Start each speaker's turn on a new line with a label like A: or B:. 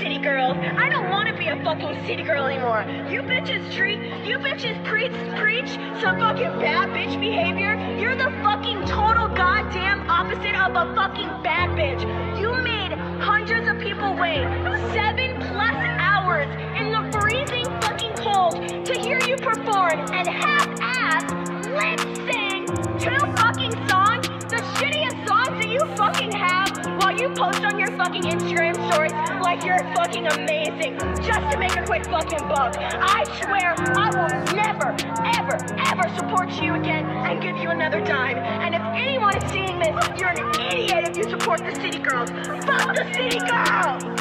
A: city girls. I don't want to be a fucking city girl anymore. You bitches treat, you bitches preach, preach some fucking bad bitch behavior. You're the fucking total goddamn opposite of a fucking bad bitch. You made hundreds of people wait seven plus hours in the freezing fucking cold to hear you perform and half-ass lip sing two fucking songs, the shittiest songs that you fucking have while you post on your fucking Instagram like you're fucking amazing just to make a quick fucking buck. I swear I will never, ever, ever support you again and give you another dime. And if anyone is seeing this, you're an idiot if you support the city girls. Fuck the city girls!